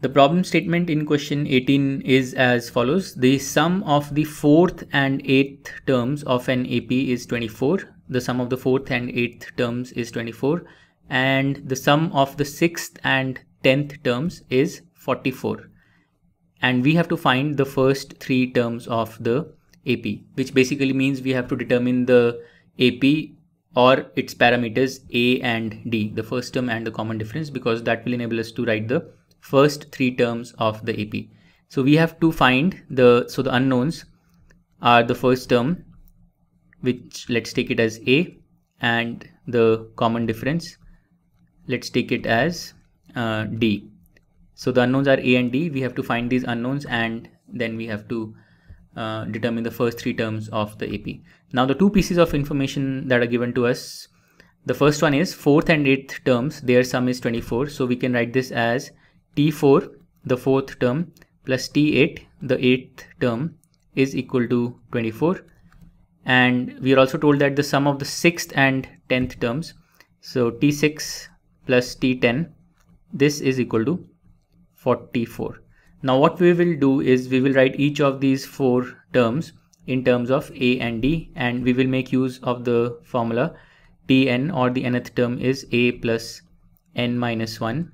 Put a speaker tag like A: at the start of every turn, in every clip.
A: The problem statement in question 18 is as follows. The sum of the fourth and eighth terms of an AP is 24. The sum of the fourth and eighth terms is 24. And the sum of the sixth and tenth terms is 44. And we have to find the first three terms of the AP, which basically means we have to determine the AP or its parameters A and D, the first term and the common difference, because that will enable us to write the first three terms of the AP. So we have to find the, so the unknowns are the first term, which let's take it as A and the common difference. Let's take it as uh, D. So the unknowns are A and D. We have to find these unknowns and then we have to uh, determine the first three terms of the AP. Now the two pieces of information that are given to us, the first one is fourth and eighth terms, their sum is 24. So we can write this as T4, the fourth term, plus T8, the eighth term, is equal to 24. And we are also told that the sum of the sixth and tenth terms, so T6 plus T10, this is equal to 44. Now what we will do is we will write each of these four terms in terms of A and D and we will make use of the formula Tn or the nth term is A plus n minus 1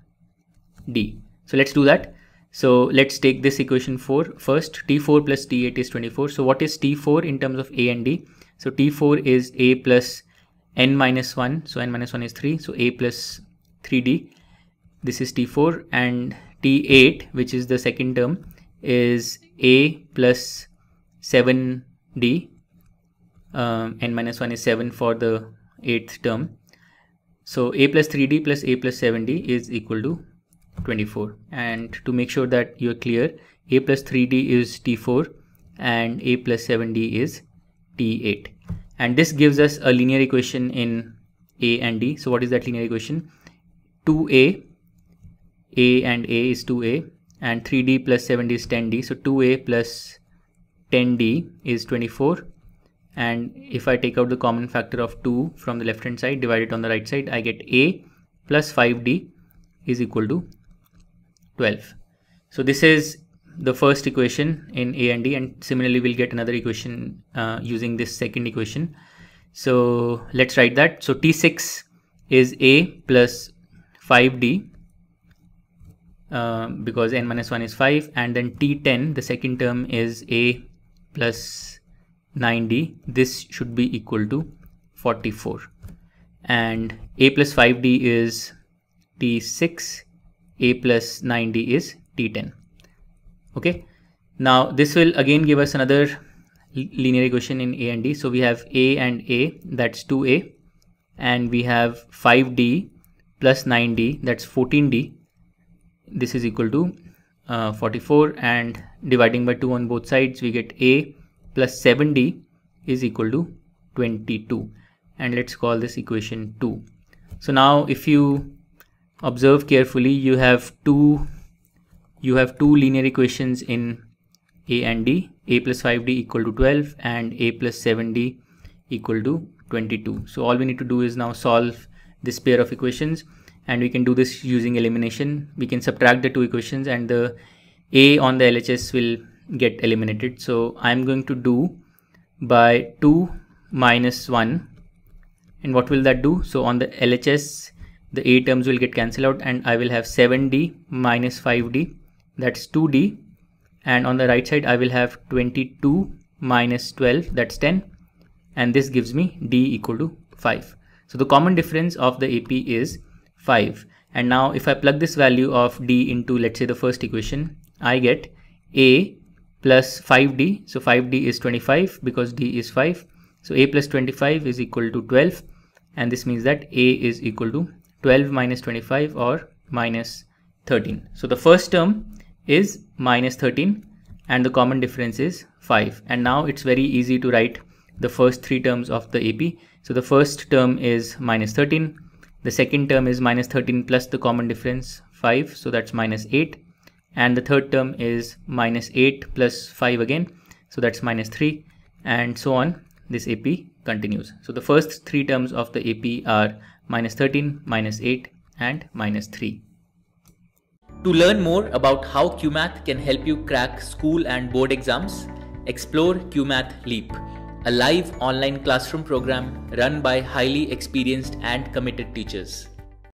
A: D. So let's do that. So let's take this equation 4 first. T4 plus T8 is 24. So what is T4 in terms of A and D? So T4 is A plus n minus 1. So n minus 1 is 3. So A plus 3D. This is T4 and T8 which is the second term is A plus 7D. Um, n minus 1 is 7 for the 8th term. So A plus 3D plus A plus 7D is equal to 24 and to make sure that you're clear a plus 3d is t4 and a plus 7d is t8 and this gives us a linear equation in a and d. So what is that linear equation? 2a a and a is 2a and 3d plus 7d is 10d so 2a plus 10d is 24 and if I take out the common factor of 2 from the left hand side divide it on the right side I get a plus 5d is equal to 12. So this is the first equation in A and D and similarly we'll get another equation uh, using this second equation. So let's write that. So T6 is A plus 5D uh, because n minus 1 is 5 and then T10 the second term is A plus 9D this should be equal to 44 and A plus 5D is T6 a plus 9d is t10 okay? Now this will again give us another linear equation in a and d. So we have a and a that's 2a and we have 5d plus 9d that's 14d this is equal to uh, 44 and dividing by 2 on both sides we get a plus 7d is equal to 22 and let's call this equation 2 so now if you observe carefully you have two you have two linear equations in a and d. A plus 5d equal to 12 and a plus 7d equal to 22 so all we need to do is now solve this pair of equations and we can do this using elimination. We can subtract the two equations and the a on the LHS will get eliminated. So I'm going to do by 2 minus 1 and what will that do? So on the LHS the a terms will get cancelled out and I will have 7d minus 5d that's 2d and on the right side I will have 22 minus 12 that's 10 and this gives me d equal to 5 so the common difference of the AP is 5 and now if I plug this value of d into let's say the first equation I get a plus 5d so 5d is 25 because d is 5 so a plus 25 is equal to 12 and this means that a is equal to 12 minus 25 or minus 13. So the first term is minus 13 and the common difference is 5. And now it's very easy to write the first three terms of the AP. So the first term is minus 13. The second term is minus 13 plus the common difference 5. So that's minus 8. And the third term is minus 8 plus 5 again. So that's minus 3 and so on. This AP continues. So the first three terms of the AP are minus 13, minus 8 and minus 3. To learn more about how Cuemath can help you crack school and board exams, explore Cuemath Leap, a live online classroom program run by highly experienced and committed teachers.